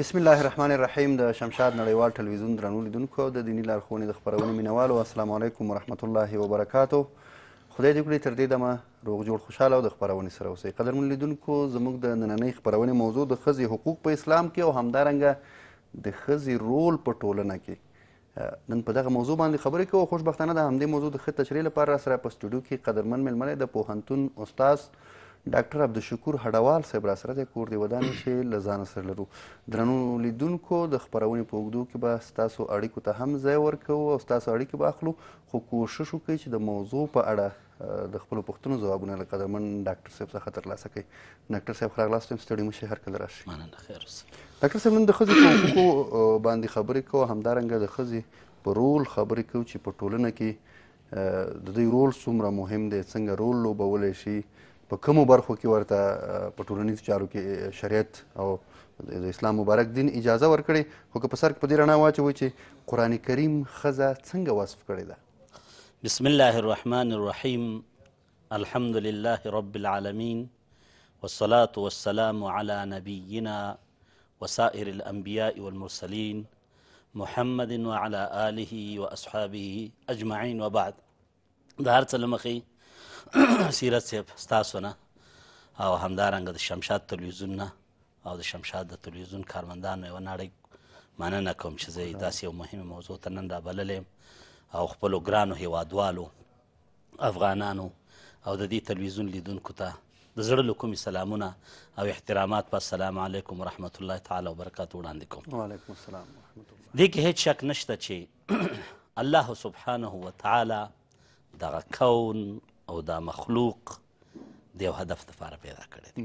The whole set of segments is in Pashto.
بسم الله الرحمن الرحیم د شمشاد نړیوال ټلویزیون درنو لیدونکو د دینی لارښوونې د خپرونې مینوالو السلام علیکم ورحمت الله وبرکاتو خدای دې کړي تر دې دمه روغ جوړ خوشاله او د خپرونې سره اوسئ قدرمن لیدونکو زموږ د نننۍ خپرونې موضوع د ښځې حقوق په اسلام کې او همدارنګه د ښځې رول په ټولنه کې نن په دغه موضوع باندې خبرې کوو خوشبختانه د همدې موضوع د ښه تشریح لپاره را سره په سټوډیو کې قدرمن مېلمه دی د پوهنتون استاد ډاکټر عبدالشکور هډوال صاحب را سره دی کور دی ودان شي له ځان سره لرو درنو لیدونکو د خپرونې په اوږدو کې به ستاسو اړیکو ته هم ځای ورکوو او ستاسو اړیکې به اخلو خو کوشش وکړئ چې د موضوع په اړه د خپلو پوښتنو ځوابونه له قدرمن ډاکټر صاحب څخه ترلاسه کړئ ډاکټر صاحب ښه راغلاست وایم ستړي مه شئ هرکله راشئ مننه خیر اوسئ ډاکټر صاحب نن د ښځې په حقوقو باندې خبرې کوو همدارنګه د ښځې په رول خبرې کوو چې په ټولنه کې د دوی رول څومره مهم دی څنګه رول لوبولی شي په کومو برخو کې ورته په ټولنیزو چارو کې شریعت او د اسلام مبارک دین اجازه ورکړي خو که په سر کې په دې رڼا واچوي چې قرآن کریم ښځه څنګه وصف کړې ده بسم الله الرحمن الرحيم الحمد لله رب العالمين والصلاة والسلام على نبينا وسائر الأنبياء والمرسلين محمد وعلى آله وأصحابه أجمعين وبعد ده هر څه لمخې سیرت صاحب ستاسو نه او همدارنګه د شمشاد تلویزیون نه او د شمشاد د تلویزیون کارمندانو یوه نړۍ مننه کوم چې زه یې داسې یو مهمې موضوع ته نن رابللی یم او خپلو ګرانو هیوادوالو افغانانو او د دې تلویزیون لیدونکو ته د زړه له کومې سلامونه او احترامات په السلام علیکم ورحمت الله تعالی وبرکاتو وړاندې کوم وعلیکم السلام ورحمت الله دې کې هیڅ شک نشته چې الله سبحانه وتعالی دغه کون او دا مخلوق د یو هدف لپاره پیدا کړی دی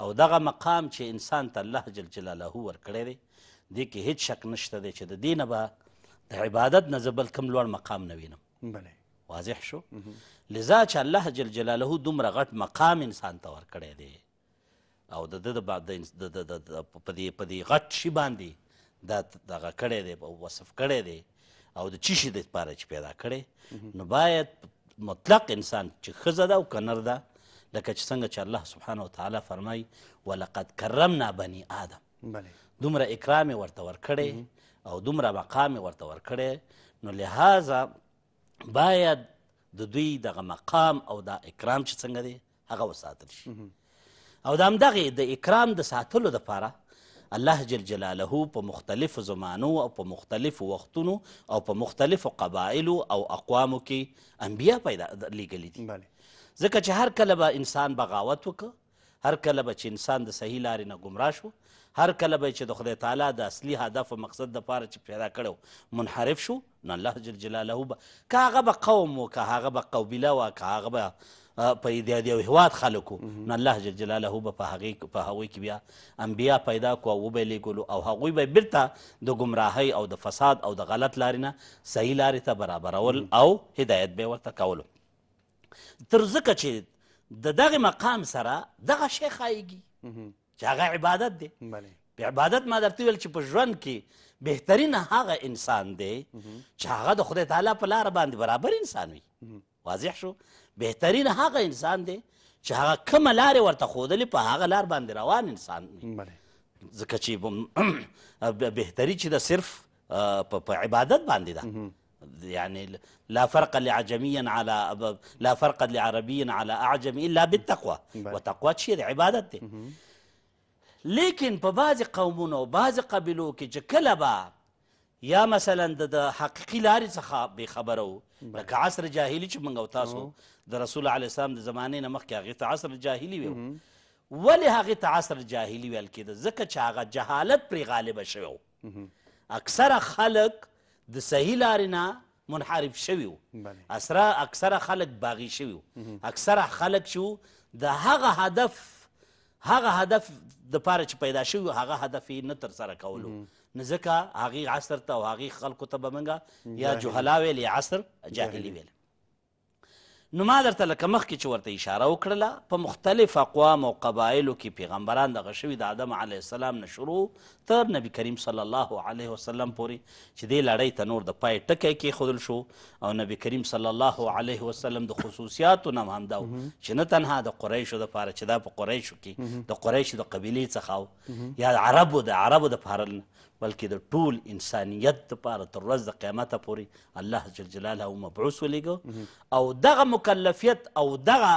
او دغه مقام چې انسان ته الله جل جلاله ورکړی دی دې کې هیڅ شک نشته دی چې د دې نه به د عبادت نه زه بل کوم لوړ مقام نه وینم بله واضح شو لذا چې الله جل جلاله دومره غټ مقام انسان ته ورکړی دی او د ده په دې غټ شي باندې دا دغه کړی دی وصف کړی دی او د چی شي د لپاره چې پیدا کړي نو باید مطلق انسان چې خزه ده او کنر ده لکه چې څنګه چې الله سبحانه وتعالی فرمای ولقد کرمنا بني آدم بله. دومره اکرام ورته ورکړي او دومره مقام ورته ورکړي نو لهذا باید د دوی دغه مقام او دا اکرام چې څنګه دی هغه وساتل شي او د همدغې د اکرام د ساتلو دپاره الله جل جلاله په مختلفو زمانو او په مختلفو وختونو او په مختلفو قبایلو او اقوامو کې انبیا پیدا لیږلي دي ځکه چې هر کله به انسان بغاوت وکړ هر کله به چې انسان د صحیح لارې نه ګمراه شو هر کله به چې د خدای تعالی د اصلي هدف او مقصد دپاره چې پیدا کړی منحرف شو نو الله جل جلاله به که هغه به قوم و که هغه به قبیله وه که هغه به په د یو هیواد خلک وو نو الله جل جلاله به په هغې په هغوی کې بیا انبیا پیدا کو او وبه لیږلو او هغوی به بیرته د ګمراهۍ او د فساد او د غلط لارې نه صحیح لارې ته برابرول او هدایت به یې ورته کولو تر ځکه چې د دغه مقام سره دغه شی ښایږي چې هغه عبادت دی بله په عبادت ما درته ویل چې په ژوند کې بهترین هغه انسان دی چې هغه د خدای تعالی په لار باندې برابر انسان وي واضح شو بهترین هغه انسان دی چې هغه کومه لارې ورته ښودلې په هغه لار باندې روان انسان وي ځکه چې بهتري چې د صرف په عبادت باندې ده يعني لا فرق لعجمي على لا فرق لعربي على اعجم الا بالتقوى وتقوى شيء دی عبادت دی لیکن په بعض قومونو بعض قبیلو کې چې کله به یا مثلا د حقیقي لارې څخه بې خبره وو لکه عصر جاهلي چې موږ او تاسو د رسول علیه السلام د زمانې نه مخکې هغې ته عصر جاهلي ویو ولې هغې ته عصر جاهلي ویل کېده ځکه چې هغه جهالت پرې غالبه شوی اکثره خلک د صحیح لارې نه منحرف شوي وو اسره اکثره خلک باغي شوي وو اکثره خلک چې وو د هغه هدف هغه هدف د پاره چې پیدا شوي هغه هدف یې نه ترسره کولو نو ځکه هغې عصر ته او هغې خلکو ته به موږ یا جهلا ویل یا عصر جاهلي ویل نو ما درته لکه مخکې چې ورته اشاره وکړله په مختلف اقوام او قبایلو کې پیغمبران دغه شوي د آدم علیه السلام نه شروع تر نبی کریم صلی الله علیه وسلم پورې چې دې لړۍ ته نور د پای ټکی کېښودل شو او نبی کریم صلی الله علیه وسلم د خصوصیاتو نه هم همدا چې نه تنها د قریشو دپاره چې دا په قریشو کې د قریشو د قبیلې څخه یا عربو د عربو دپاره بلکې د ټول انسانیت لپاره تر ورځ د قیامته پورې الله جل جلاله مبعوث ولېږه او دغه مکلفیت او دغه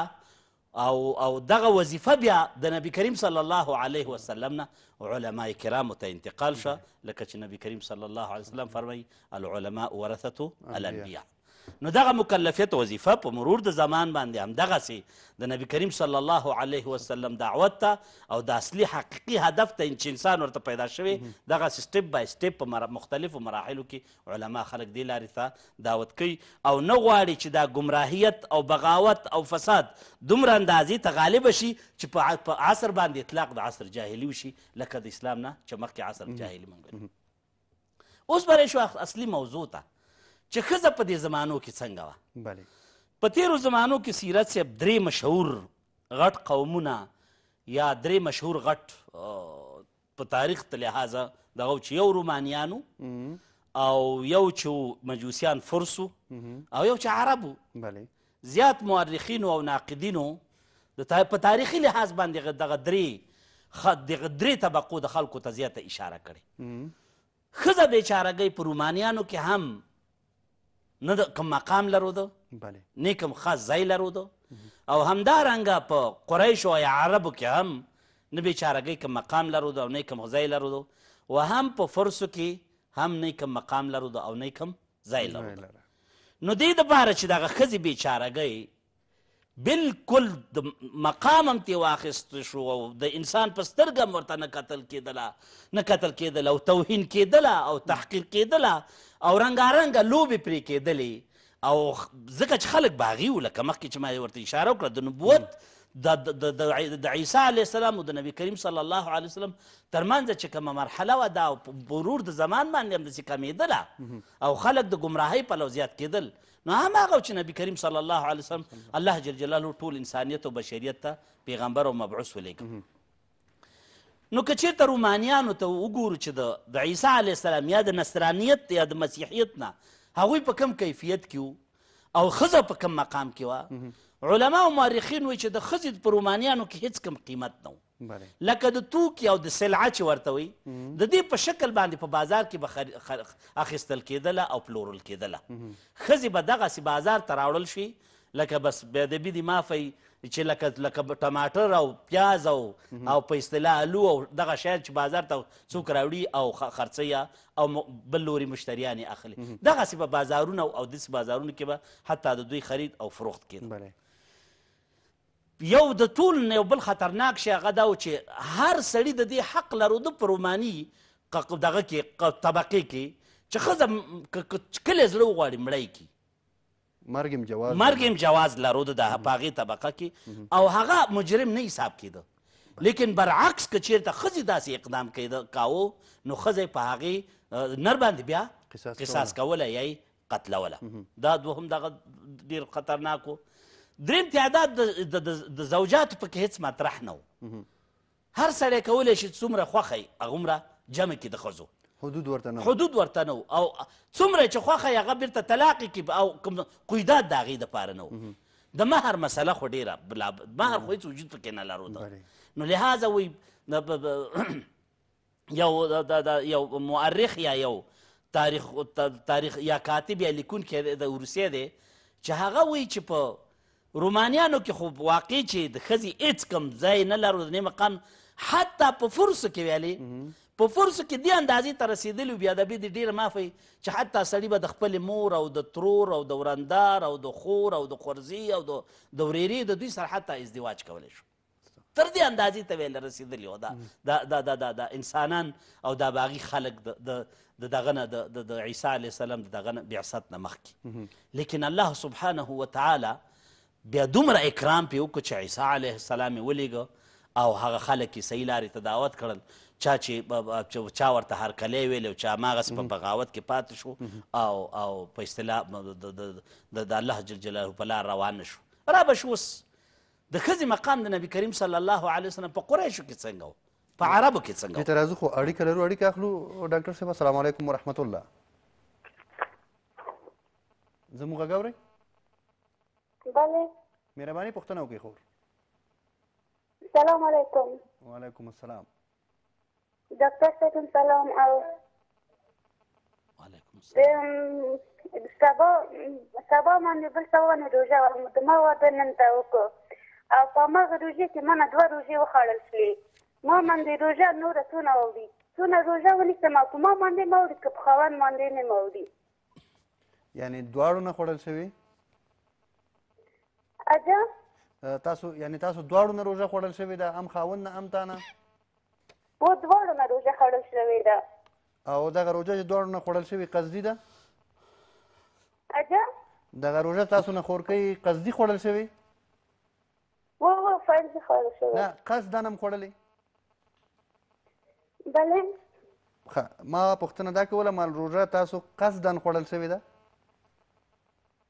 او او دغه وظیفه بیا د نبی کریم صلی الله علیه وسلم نه علما کرامو ته انتقال شه لکه چې نبی کریم صلی الله علیه وسلم فرمایي العلماء ورثه الانبیاء نو دغه مکلفیت او وظیفه په مرور د زمان باندې همدغسې د نبي کریم صلی الله علیه وسلم دعوت ته او د اصلي حقیقي هدف ته چې انسان ورته پیدا شوی دغسې سټیپ بای سټیپ په مختلفو مراحلو کې علما خلک دې لارې ته دعوت کوي او نه غواړي چې دا ګمراهیت او بغاوت او فساد دومره اندازې ته غالب شي چې په عصر باندې اطلاق د عصر جاهلي وشي لکه د اسلام نه چې مخکې عصر جاهلي مونږ اوس برای شو اصلي موضوع ته چې ښځه په دې زمانو کې څنګه وه بله په تیرو زمانو کې سیرت صاحب درې مشهور غټ قومونه یا درې مشهور غټ په تاریخ ته لحاظه دغه چې یو رومانیانو او یو چې مجوسیان فرسو او یو چې عربو بله زیات مورخینو او ناقدینو د په تاریخي لحاظ باندې دغه درې دغه درې طبقو د خلکو ته زیاته اشاره کړې ښځه بیچارګۍ په رومانیانو کې هم نه د کوم مقام لروده نه کوم خاص ځای لروده او همدارنګه په قریشو او عربو کې هم نه بیچارګۍ کوم مقام لروده او نه کوم ځای لروده و هم په فرسو کې هم نه کوم مقام لروده او نه کوم ځای لرو نو دې دپاره چې دغه ښځې بېچارګۍ بالکل د مقام هم ترې واخیست شو او د انسان په سترګه هم ورته نه کتل کېدله نه کتل کېدله او توهین کېدله او تحقیر کېدله او رنګارنګه لوبې پرې کېدلې او ځکه چې خلک باغي وو لکه مخکې چې ما ورته اشاره وکړه د نبوت د د د د عیسی علیه السلام او د نبی کریم صلی الله علیه وسلم ترمنځ چې کومه مرحله وه دا برور د زمان باندې همداسې کمېدله او خلک د ګمراهۍ پلو زیات کېدل نو هماغه چې نبی کریم صلی الله علیه وسلم الله جل جلاله ټول انسانیت او بشریت ته پیغمبر او مبعوث ولېږه نو که چېرته رومانیانو ته وګورو چې د عیسی علیه السلام یا د نصرانیت یا د مسیحیت نه هغوی په کم کیفیت کې او ښځه په کم مقام کې وه علما او مورخین وایي چې د ښځې په رومانیانو کې هیڅ کم قیمت نه و لکه د توکي او د سلعه چې ورته وایي د دې په شکل باندې په بازار کې به اخیستل کېدله او پلورل کېدله ښځې به دغسې بازار ته راوړل شوې لکه بس بې ادبي دي معافه وي چې لکه لکه ټماټر او پیاز او او په اصطلاح الو او دغه شیان چې بازار ته څوک راوړي او خرڅوي او بل لوري مشتریان یې اخلي دغسې په بازارونو او داسې بازارونو کې به حتی د دوی خرید او فروخت کېده یو د ټول نه یو بل خطرناک شی هغه دا و چې هر سړي د دې حق لرود په روماني دغه کې طبقې کې چې ښځه کله زړه وغواړي مړی کړي مرګ هم جواز لرود ده په هغې طبقه کې او هغه مجرم نه حساب کېده لیکن برعکس که چېرته ښځې داسې اقدام کېده کاوه نو ښځه یې په هغې نر باندې بیا قصاص کوله یا یې قتلوله دا دوهم دغه ډېر خطرناک و درېیم تعداد د زوجاتو پکې هېڅ مطرح نه و هر سړی کولی شي څومره خوښه یې هغومره جمع کړي د ښځو حدود ورته نه حدود ورته نه او څومره چې خوښه یې هغه بیرته طلاق کړي او کوم قیدات د هغې دپاره نه و د مهر مسله خو ډېره مهر خو هېڅ وجود پکې نه لرو ته نو لهذا وایي یو یو مؤرخ یا یو تاریخ تاریخ یا کاتب یا لیکونکی د روسیې دی چې هغه وایي چې په رومانیانو کې خو واقع چې د ښځې هېڅ کم ځای نه لرو د مقام حتی په فرسو کې ویلې په فرسو کې دې اندازې ته رسېدلي بیا د بې د ډېر معافی چې حتی سړي به د خپلې مور او د ترور او د ورندار او د خور او د خورزي او د ورېرې د دوی سره حتی ازدواج کولی شو تر دې اندازې ته ویل رسیدلی و دا دا دا دا دا, دا انسانان او دا باغی خلق د د دغه نه د د عیسی علی السلام د دغه بعثت نه مخکې لیکن الله سبحانه و تعالی بیا دومره اکرام پې وکړو چې عیسی علیه السلام یې ولیږه او هغه خلک یې صحیح لارې ته دعوت کړل چا چې چا ورته هرکلی ویل او چا هماغسې په بغاوت کې پاتې شو او او په اصطلاح د الله جل جلاله په لار روان نه شو را به شو اوس د ښځې مقام د نبي کریم صلی الله علیه وسلم په قریشو کې څنګه و په عربو کې څنګه و دې ته راځو خو اړیکه لرو اړیکه اخلو ډاکټر صاحب السلام علیکم ورحمت الله زموږ غږ اورئ بله مهرباني پوښتنه وکړئ خور سلام علیکم وعلیکم السلام ډاکټر صاحب سلام او وعلیکم السلام سبا سبا باندې بل سبا باندې روژه وه د ما واده نن ته وکړو او په هماغه روژې کې مانه دوه روژې وخوړل شوې ما باندې روژه نوره څونه اوړي څونه روژه ونیسم او په ما باندې مه اوړي که په خاوند باندې نه مه اوړي یعنې دواړو نه خوړل شوې اجا تاسو یعنې تاسو دواړو نه روژه خوړل شوې ده هم خاوند نه هم تا نه و دواړو نه روژه خوړل شوې ده او دغه روژه چې دواړو نه خوړل شوې قصدي ده اجه دغه روژه تاسو نه خورکۍ قصدي خوړل شوې و و فرضي خوړل شوې نه قصدا نه هم خوړلې بله ما پوښتنه دا کوله مال روژه تاسو قصدا خوړل شوې ده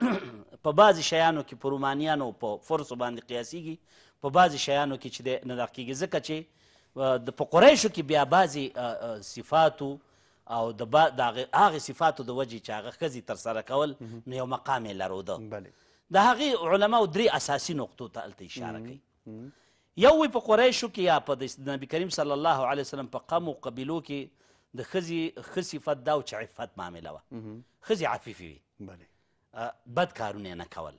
په بعضې شیانو کې په رومانیانو په فرسو باندې قیاسیږي په بعضې شیانو کې چې دی نه دغه کېږي ځکه چې د په قریشو کې بیا بعضې صفاتو او د هغې صفاتو د وجې چې هغه ښځې ترسره کول نو یو مقام یې لروده د هغې علماو درې اساسي نقطو ته هلته اشاره کوي یو وی په قریشو کې یا په د نبی کریم صلی الله علیه وسلم په قوم او قبیلو کې د ښځې ښه صفت دا و چې عفت معامله وه ښځې عفیفې وي بله بد کارونه یې نه کول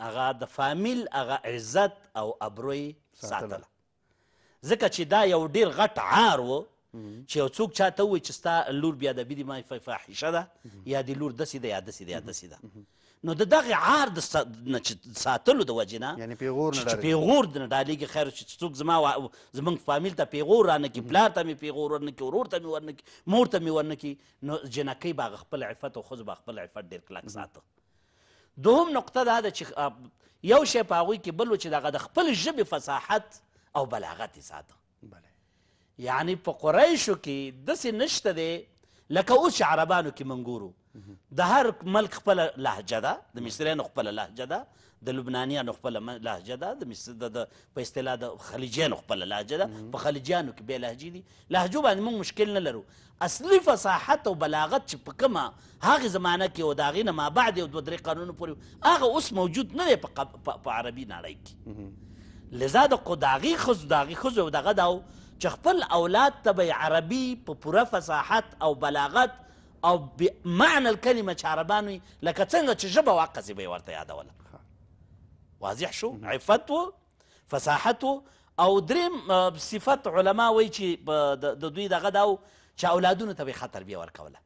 هغه د فامیل هغه عزت او ابروی ساتله ځکه چې دا یو ډیر غټ عار و چې یو څوک چاته ووایي چې ستا لور بیا د بیدي ما فاحشه ده یا د لور داسې ده یا داسې ده یا داسې ده نو د دغه عار د ساتلو د وجې نه یعنې پیغور نه چې پیغور نه ډالېږي خیر چې څوک زما زمونږ فامیل ته پیغور رانه کړي پلار ته مې پیغور ورنه کړي ورور ته مې ورنه کړي مور ته مې ورنه کړي نو جنکۍ به هغه خپل عفت او ښځو به خپل عفت ډېر کلک ساته دوهم نقطه دا ده چې یو شی په هغوی کې بل و چې دغه د خپل ژبې فصاحت او بلاغت یې ساته یعنی په قریشو کې داسې نشته دی لکه اوس چې عربانو کې موږ ګورو د هر ملک خپله لهجه ده د مصریانو خپله لهجه ده د لبنانیانو خپله لهجه ده د مصر د د په اصطلاح د خلیجیانو خپله لهجه ده په خلیجیانو کې بیا لهجې دي لهجو باندې موږ مشکل نه لرو اصلي فصاحت او بلاغت چې په کومه هغې زمانه کې او د هغې نه مابعد یو دوه درې قرنونو پورې هغه اوس موجود نه دی په, په عربي نړۍ کې لذا د د هغې ښځو د هغې ښځو یو دغه دا و چې خپل اولاد ته به یې عربي په پوره فصاحت او بلاغت او بی معنی الکلمه چه عربانو یی لکه څنګه چه ژبه وه قضی به یی ورته یادوله واضح شو عفت و فصاحت و او دریم صفت علما وایي چې د دوی دغه دا و چې اولادونو ته به یې ښه تربیه ورکوله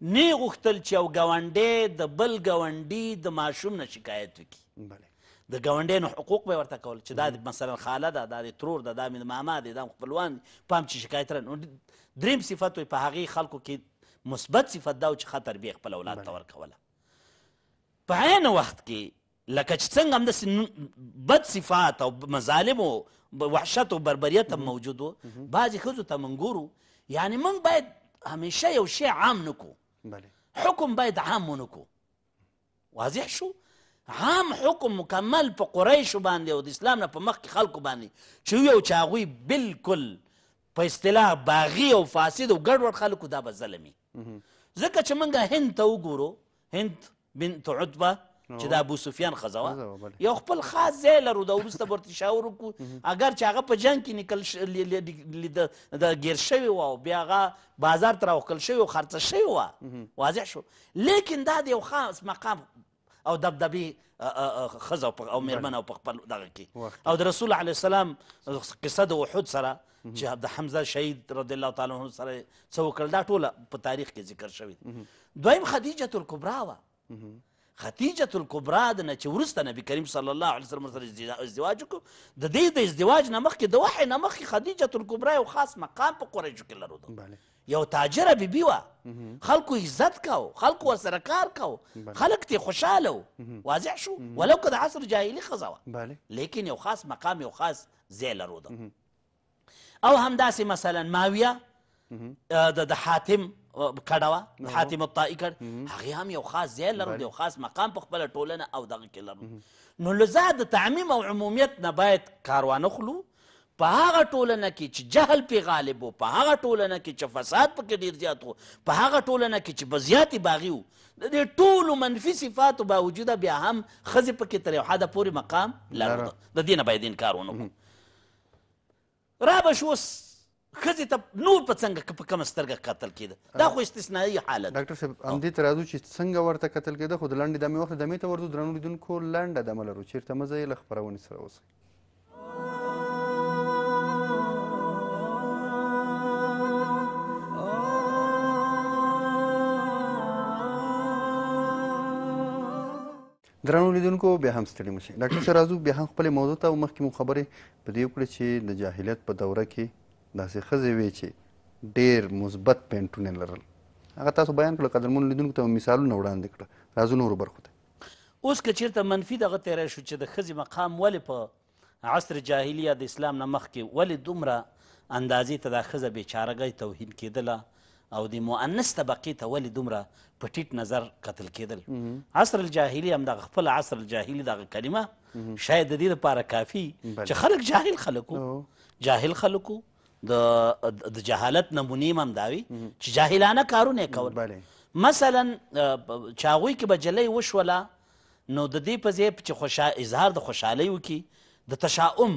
نه غوښتل چې یو ګاونډی د بل ګاونډي د ماشوم نه شکایت وکړي د ګاونډیانو حقوق به یې ورته کول چې دا مثلا خاله ده دا د ترور ده دا مې ماما دی دا خپلوان دي پام چې شکایت را نو دریم صفت په هغې خلکو کې مثبت صفت دا و چې ښه تربیه خپل اولاد ته ورکوله په عین وخت کې لکه چې څنګه همداسې بد صفات او مظالم او وحشت او بربریت هم موجود و بعضې ښځو ته موږ ګورو یعنې موږ باید همیشه یو شی عام نه کړو حکم باید عام ونه کړو واضح شو عام حکم مکمل په قریشو باندې او د اسلام نه په مخکې خلکو باندې چې وي او چې هغوی بلکل په اصطلاح باغي او فاسد او ګډوډ خلکو دا به ظلمي ځکه چې موږ هند ته وګورو هند بنت عتبه چې د ابو سفیان ښځه وه یو خپل خاص ځای لرو د وروسته به ورته شاور وکړو اګر چې هغه په جنګ کې نکل د ګیر شوې وه او بیا هغه بازار ته راوښکل شوې او خرڅه شوې وه واضح شو ليکن دا د یو خاص مقام او دبدبې ښځه او مېرمنه او په خپل دغه کې او د رسول علیه السلام قصه د احد سره چې د حمزه شهید رضی الله تعالی عنه سره څه وکړل دا ټوله په تاریخ کې ذکر شوی دویم خدیجه الکبرا وه خدیجه الکبرا د نه چې وروسته نبی کریم صلی الله علیه وسلم سره ازدواج وکړو د دې د ازدواج نه مخکې د وحی نه مخکې خدیجه الکبرا یو خاص مقام په قریشو کې لرلو یو تاجره بی بی وه خلکو عزت کاو خلکو ورسره کار کاو خلک تی خوشاله و واضح شو ولو که د عصر جاهلی ښځه وه لیکن یو خاص مقام یو خاص ځای لرود او همداسې مثلا ماویه د د حاتم کډه وه حاتم الطائي کډ هغه هم یو خاص ځای لرود یو خاص مقام په خپل ټولنه او دغه کې لرود نو لذا د تعمیم او عمومیت نه باید کار وانه خلو په هغه ټولنه کې چې جهل پې غالب و، په هغه ټولنه کې چې فساد په کې ډېر زیات و، په هغه ټولنه کې چې بزیاتي باغي و، د دې ټولو منفي صفاتو باوجوده بیا هم ښځې په کې تر یو حده پورې مقام لرلو. د دې نه باید انکار ونه کړو. را به شو اوس ښځې ته نور په څنګه په کومه سترګه کتل کېده دا خو استثنایي حالت ډاکټر صاحب همدې ته راځو چې څنګه ورته کتل کېده خو د لنډې دمې وخت دمې ته ورځو درنو لیدونکو لنډه دمه لرو چېرته مه ځئ له خپرونې سره اوسئ درنو لیدونکو بیا هم ستړي مشي ډاکټر صاحب راځو بیا هم خپل موضوع ته مخکې مو خبرې په دې وکړې چې د جاهلیت په دوره کې داسې ښځې وې چې ډېر مثبت پینټونه لرل هغه تاسو بیان کړل قدرمن لیدونکو ته مثالونه وړاندې کړل راځو نورو برخو ته اوس که چیرته منفی دغه تیری شو چې د ښځې مقام ولې په عصر جاهلیه د اسلام نه مخکې ولې دومره اندازې ته دا ښځه بیچارګۍ توهین کېدله او د مؤنث طبقې ته ولې دومره په ټیټ نظر کتل کېدل عصر الجاهلی هم دغه خپل عصر الجاهلی دغه کلمه شاید د دې لپاره کافي چې خلک جاهل خلکو جاهل خلکو د د جهالت نمونې هم همدا وي چې جاهلانه کارونه یې کول بله مثلا چې هغوی کې به جلۍ وشوله نو د دې په ځای چې خوشا اظهار د خوشحالۍ وکړي د تشاؤم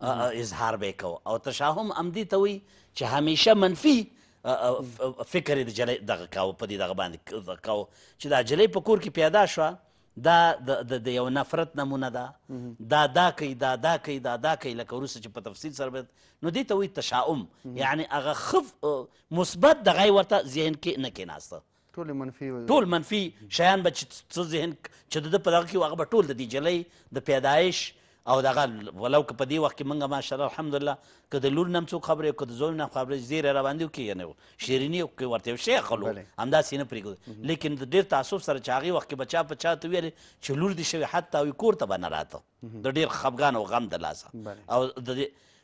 اظهار به یې کوه او تشاهم همدې ته وایي چې همیشه منفي فکر یې د جلۍ دغه کاوه په دې دغه باندې کاوه چې دا جلۍ په کور کې پیدا شوه دا د د د یو نفرت نمونه ده دا دا کوي دا دا کوي دا دا کوي لکه وروسته چې په تفصیل سره به نو دې ته وایي تشاؤم یعنې هغه خف مثبت دغه یې ورته ذهن کې نه کېناسته ټول منفي ټول منفي شیان به چې ذهن چې د ده په دغه کې هغه به ټول د دې جلۍ د پیدایش او دغه ولو که په دې وخت کې مونږ ماشاءالله الحمدالله که د لور نه هم څوک خبرې او که د زوی نه خبرې زیری راباندې وکړي یعنې شیریني وکړي ورته یو شی اخلو همداسې یې نه پرېږدو لیکن د ډېر تاسف سره چې هغې وخت کې به چا په چا ته ویلې چې لور دې شوې حتی هغوی کور ته به نه راته د ډېر خپګان او غم د لاسه او د دې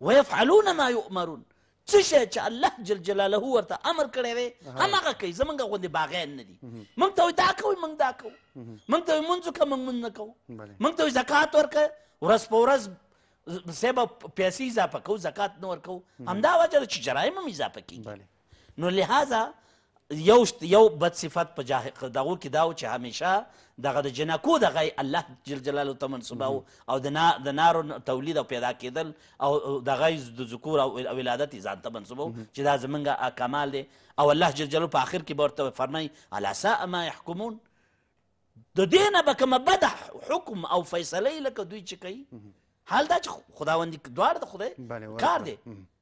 ويفعلون ما يؤمرون څه شی چې الله جل جلاله ورته امر کړی دی هماغه کوي زمونږ غوندې باغیان نه دي مونږ ته وایي دا کوئ مونږ دا کوو مونږ ته وایي مونځ وکړه مونږ مونځ نه کوو مونږ ته وایي زکات ورکړه ورځ په ورځ صاحب پیسې اضافه کوو زکات نه ورکوو همدا وجه ده چې جرایم هم اضافه کېږي نو لهذا یو یو بد صفت په جاه دغو کې دا و چې همیشه دغه د جنکو دغه الله جل جلاله ته منسوبه او د نا د نارو تولید او پیدا کېدل او دغه د ذکور او ولادت یې ځان ته منسوبه چې دا زمونږ کمال دی او الله جل جلاله په آخر کې به ورته فرمایي الا ساء ما یحکمون د دې نه به کومه بده حکم او فیصله یې لکه دوی چې کوي حال دا چې خداوند دواړه د خدای کار دی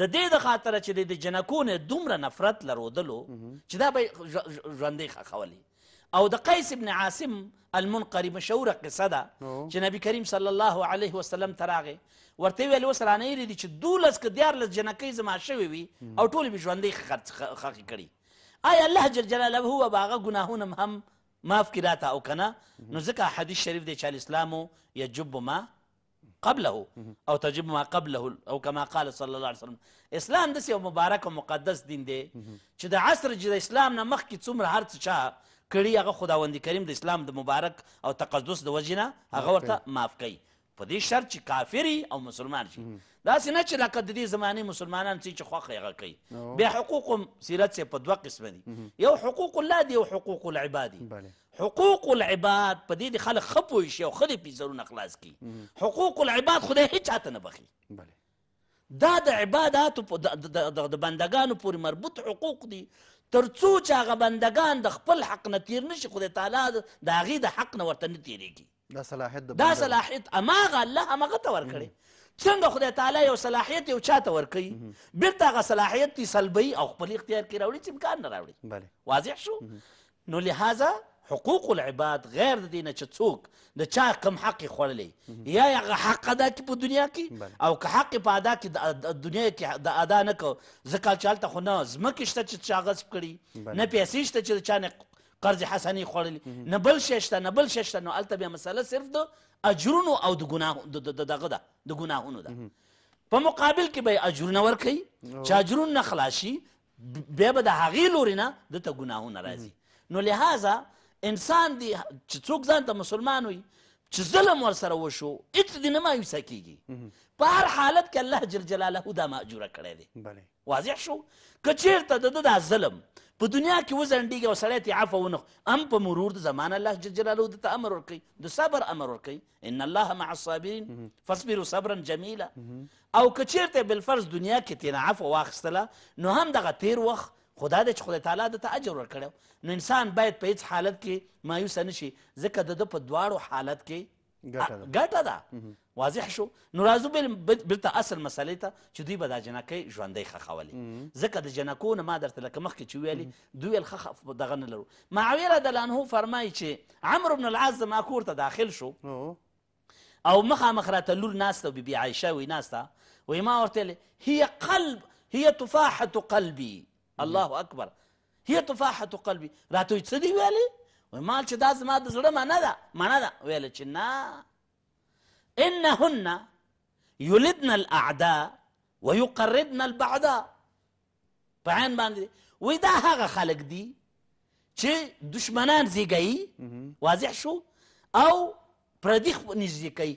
ددې دخاطر چې د جنکو نه دومره نفرت لرودلو چې دا به ژوندې خخولي او د قیس ابن عاصم المنقری مشهوره قصه ده چې نبی کریم صلی الله علیه وسلم تراغه ورته ویل اوس رانه یې دي چې دولس که دیارلس جنکۍ زما شوي وي او ټول به ژوندۍ خخې کړي آیا الله جل جلاله هو باغه ګناهونه هم معاف کړي راته او کنه نو ځکه حدیث شریف دی چې الاسلام یجب ما قبله او تجب ما قبله او کما قال صلی الله علیه وسلم اسلام داسې یو مبارک او مقدس دین دی چې د عصر چې د اسلام نه مخکې څومره هر څه چا کړي هغه خداوند کریم د اسلام د مبارک او تقدس د وجې نه هغه ورته معاف کوي په دې شرط چې کافر او مسلمان شي داسې نه چې لکه د دې زمانې مسلمانان څه چې خوښه هغه کوي بیا حقوق سیرت سه په دوه قسمه دي یو حقوق الله دی او حقوق العباد دي حقوق العباد په دې دې خلک ښه پوه شي او ښه دې پرې سرونه خلاص کړي حقوق العباد خدای هیچا ته نه بخښي بله دا د عباداتو د بندګانو پورې مربوط حقوق دي تر څو چې هغه بندګان د خپل حق نه تیر نشي خدای تعالی د هغې د حق نه ورته نه تیریږي دا صلاحیت د دا صلاحیت هماغه الله هماغه ته ورکړي څنګه خدای تعالی یو صلاحیت یو چاته ورکوي بیرته هغه صلاحیت تی سلبوي او خپل اختیار کې راوړي چې امکان نه راوړي واضح شو نو لهذا حقوق العباد غیر د دینه چې څوک د چا کم حق خوړلې یا هغه حق ادا کی په دنیا کې او که حق په ادا کې د دنیا کې د ادا نه کو ځکه چې هلته خو نه ځمکې شته چې چا غصب کړي نه پیسې شته چې چا نه قرض حسنی خوړلی نه بل شی شته نه بل شی شته نو هلته بیا مسله صرف د اجرونو او د ګناه د دغه ده د ګناهونو ده په مقابل کې به یې اجرونه ورکوي چې اجرونه نه خلاص شي بیا به د هغې لورې نه ده ته ګناهونه راځي نو لهذا انسان دی چې څوک ځان ته مسلمان وي چې ظلم ورسره وشو هېڅ دې نه مایوسه کېږي په هر حالت کې الله جل جلاله دا ماجوره کړی دی واضح شو که چیرته د ده دا ظلم په دنیا کې وځنډیږي او سړی ترې عفو ونه هم په مرور د زمان الله جل جلاله ده ته امر ورکوي د صبر امر ورکوي ان الله مع الصابرین فاصبروا صبرا جمیلا او که چیرته بالفرض دنیا کې ترې عفو واخیستله نو هم دغه تیر وخت خدا دې چې خدای تعالی ده ته اجر ورکړی نو انسان باید په هیڅ حالت کې مایوسه نشي ځکه د ده په دواړو حالت کې ګټه ده واضح شو نو راځو بلته اصل مسلې ته چې دوی به دا جنکۍ ژوندۍ خښولې ځکه د جنکو نه ما درته لکه مخکې چې ویلي دوی ویل خښه دغه نه لرو معاویه رضیالله عنه فرمایي چې عمرو بن العاص زما کور ته داخل شو او مخامخ راته لور ناسته بیبي عایشه وی ناسته وی ما ورته هي قلب هي تفاحة قلبي الله اکبر هي تفاحه قلبي راته وي څه دي ویلي وایي مال چې دا زما د زړه معنه ده معنه ده ویله چې نه انهن یلدن الاعداء ويقربن البعداء په عین باندې وایي دا هغه خلک دي چې دشمنان زیږوي واضح شو او پردي نږدې کوي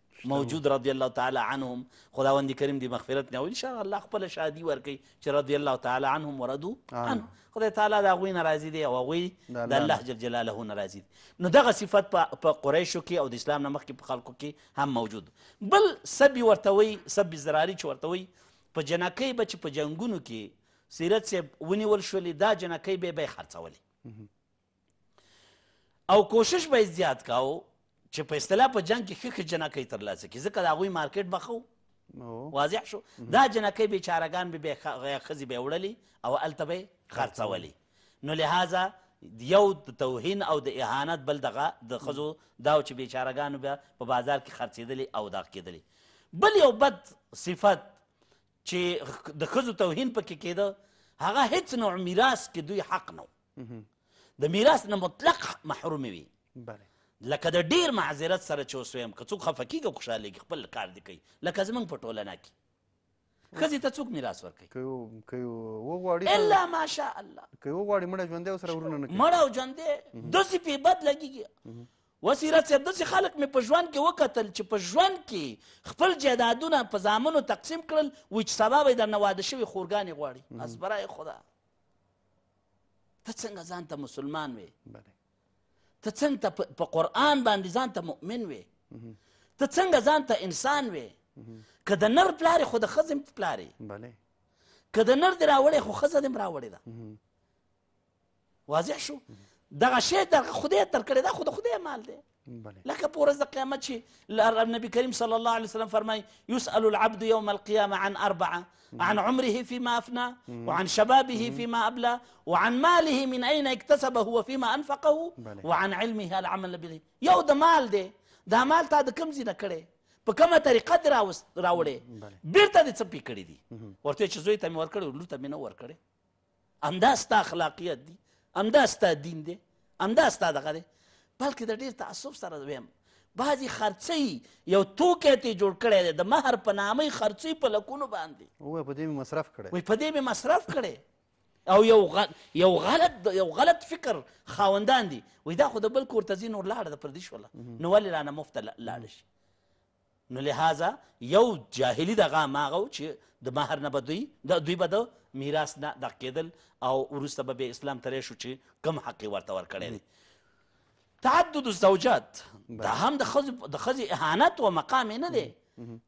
موجود رضی الله تعالی عنهم خداوند کریم دی مغفرت نه ان شاء الله خپل شادي ورکي چې رضی الله تعالی عنهم وردو عنه خدای تعالی دا غوی ناراضي دی او غوی د الله جل جلاله ناراضي دی نو دغه صفت په قریشو کې او د اسلام نه مخکې په خلکو کې هم موجود بل سب ورته وي سب زراری چې ورته وي په جنکۍ به چې په جنگونو کې سیرت صاحب ونیول شولې دا جنکۍ به به خرڅولې او کوشش به یې زیات کاوه چې په اصطلاح په جنګ کې ښه ښه جنکۍ ترلاسه کړي ځکه د هغوی مارکیټ به ښه واضح شو دا جنکۍ بیچارهګان به بیا ښځې به یې وړلې او هلته به یې خرڅولې نو لهذا یو د توهین او د اهانت بل دغه د ښځو دا چې بیچارهګانو بیا په بازار کې خرڅېدلې او دغه کېدلې بل یو بد صفت چې د ښځو توهین پکې کېده هغه هیڅ نوع میراث کې دوی حق نه د میراث نه مطلق محروم وي بله لکه د ډیر معذرت سره چې اوس وایم که څوک خفه کېږي خوشحاله کېږي خپل کار دې کوي لکه زمونږ په ټولنه کې ښځې ته څوک میراث ورکوي که وغواړي الا ماشاء الله که وغواړي مړه ژوندی ورسره ورونه نه کوي مړه او ژوندی داسې پې بد لګېږي وسیرت صاحب داسې خلک مې په ژوند کې وکتل چې په ژوند کې خپل جایدادونه په زامنو تقسیم کړل وایي چې سبا به یې درنه واده شوې خورګانې غواړي اسبرای خدا ته څنګه ځان ته مسلمان وې ته څنګه ته په قرآن باندې ځان ته مؤمن وې ته څنګه ځان ته انسان وې که د نر پلار خو د ښځې پلار که د نر دې راوړې خو ښځه دې هم راوړې ده واضح شو دغه شی د خدای تر کړی دا خو د خدای مال دی بله. لکه په ورځ د قیامت چې نبی کریم صلی الله علیه وسلم فرمای یسأل العبد یوم القیامه عن اربعه عن عمره فيما افنى وعن شبابه فيما ابلى وعن ماله من اين اكتسبه وفيما انفقه وعن علمه العمل به یو د مال دی دا مال تا د کوم ځای نه کړی په کومه طریقه دې راوړې بېرته دې څه پې کړي دي ورته چې زوی ته مې ورکړی لور ته مې نه ورکړی همدا ستا اخلاقیت دي همدا ستا دین دی همدا ستا دغه دی بلکې د ډېر تعصب سره ویم بعضې خرڅوي یو توکی ته جوړ کړی دی د مهر په نامه یې خرڅوي په لکونو باندې وایي په دې مې مصرف کړی وایي په دې مې مصرف کړی او یو غ... یو غلط یو غلط فکر خاوندان دي وایي دا خو د بل کور ته ځي نور لاړه د پردي شوله نو ولې رانه مفته لاړه شي نو لهذا یو جاهلی دغه هماغه و چې د مهر نه به دوی د دوی به د میراث نه دغه کېدل او وروسته به بیا اسلام ته راشو چې کم حق یې ورته ورکړی دی تعدد الزوجات دا هم د ښځې د ښځې اهانت و مقام یې نه دی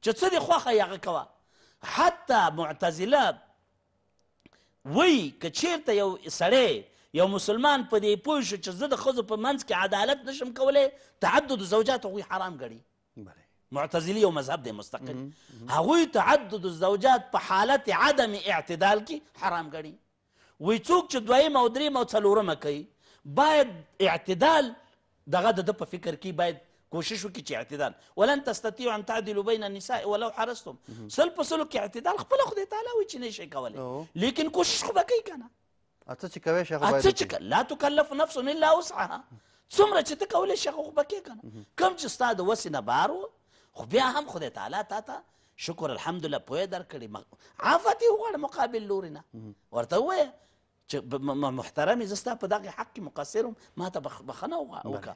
چې څه دې خوښه یې هغه کوه حتی معتزله وایي که چېرته یو سړی یو مسلمان په دې پوه شو چې زه د ښځو په منځ کې عدالت نشم کولی تعدد زوجات هغوی حرام ګڼي بله معتزلی یو مذهب دی مستقل هغوی تعدد الزوجات په حالت عدم اعتدال کې حرام ګڼي وی څوک چې دویم او دریم او څلورمه کوي باید اعتدال دغه د په فکر کې باید کوشش وکړي چې اعتدال ولن تستطيع ان تعدلوا بين النساء ولو حرستم سل په سلو کې اعتدال خپل خدای تعالی وی چې نشي کولای لیکن کوشش خو به کوي کنه او څه چې کوې شي هغه باید څه چې لا تکلف نفس الا وسعها څومره چې ته کولی شي هغه خو به کې کنه کم چې ستا د وسې نه بار و خو بیا هم خدای تعالی تا ته شکر الحمدلله پوهه درکړې عافت یې وغواړه مقابل لوري نه ورته ووایه چې محترمې زه ستا په دغه حق کې مقصر ما ته بخښنه وکړه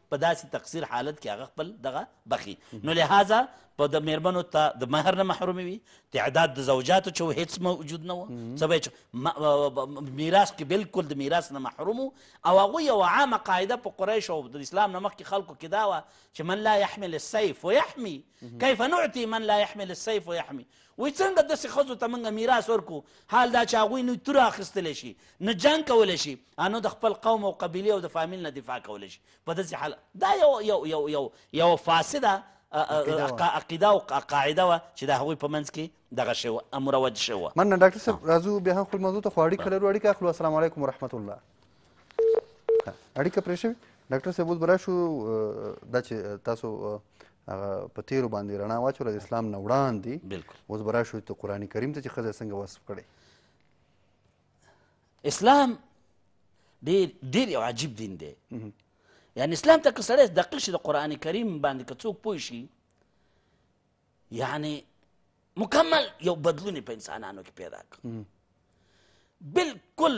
په داسې تقصير حالت کې هغه خپل دغه بخي نو لهذا په د مېرمنو ته د مهر نه محرومې وي تعداد د زوجاتو چې هېڅ موجود نه و څه به چې میراث کې بالکل د میراث نه محروم او هغوی یوه عامه قاعده په قریش او د اسلام نه مخکې خلکو کې دا وه چې من لا يحمل السيف ويحمي کیف نعطي من لا يحمل السيف ويحمي وایي څنګه داسې ښځو ته موږ میراث ورکړو حال دا چې هغوی نه توره اخیستلی شي نه جنګ کولی شي انو د خپل قوم او قبیلې او د فامیل نه دفاع کولی شي په داسې حال دا یو یو یو یو یو فاسده عقیده او قاعده وه چې د هغوی په منځ کې دغه شی وه مروج شی وه مننه ډاکټر صاحب راځو بیا هم خپل موضوع ته خو اړیکه لرو اړیکه اخلو السلام علیکم ورحمت الله اړیکه پرې شوې ډاکټر صاحب اوس به راشو دا چې تاسو هغه په تیرو باندې رڼا واچوله د اسلام نه وړاندې اوس به راشو ته قرآن کریم ته چې ښځه څنګه وصف کړی اسلام ډیر ډیر یو عجیب دین دی یعنی اسلام ته که سړی دقیق شي د قرآن کریم باندې که څوک پوه شي یعنی مکمل یو بدلون په انسانانو کې پیدا کړ بالکل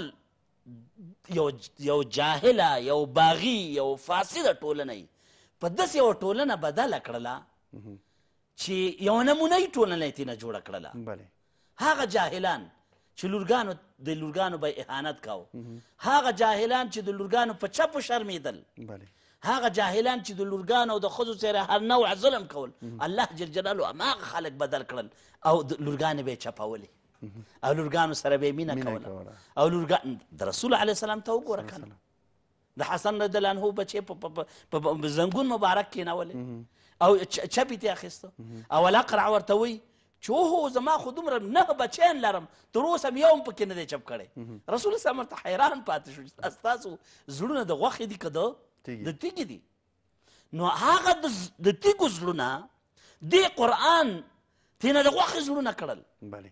یو یو جاهله یو باغی یو فاسده ټولنه یې په داسې یوه ټولنه بدله کړله چې یو نمونه یې ټولنه یې تېنه جوړه کړله هغه جاهلان چې لورګانو د لورګانو به اهانت کاو هغه جاهلان چې د لورګانو په چپو شرمېدل هغه جاهلان چې د لورګانو او د ښځو سره هر نوع ظلم کول الله جل جلاله هماغه خلک بدل کړل او لورګانې به یې چپولې او لورګانو سره به یې مینه کوله او لورګان د رسول علیه السلام ته وګوره کنه د حسن رضی الله عنه بچې په زنګون مبارک کېنولې او چپې ته اخیسته او الاقرع ورته وایي چې هو زما خو دومره نه بچیان لرم تر اوسه مې یو هم پکې نه دی چپ کړی رسول صاحب ورته حیران پاتې شو چې ستاسو زړونه د غوښې دي که د د تیږې دي نو هغه د تیږو زړونه دې قرآن تېنه د غوښې زړونه کړل بله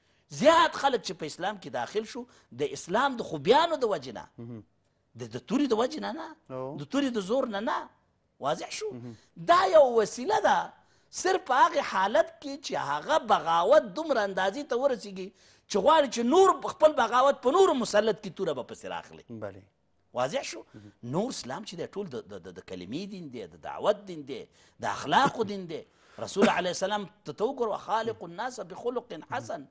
زیات خلک چې په اسلام کې داخل شو د اسلام د خوبیانو د وجې نه د د توري د وجې نه نه د توري د زور نه نه واضح شو دا یو وسیله ده صرف په هغه حالت کې چې هغه بغاوت دومره اندازې ته ورسیږي چې غواړي چې نور خپل بغاوت په نورو مسلط کې توره به پسې راخلي بله واضح شو نور اسلام چې دی ټول د کلمې دین دی د دعوت دین دی د اخلاقو دین دی رسول علیه السلام ته ته وګوره خالق الناس بخلق حسن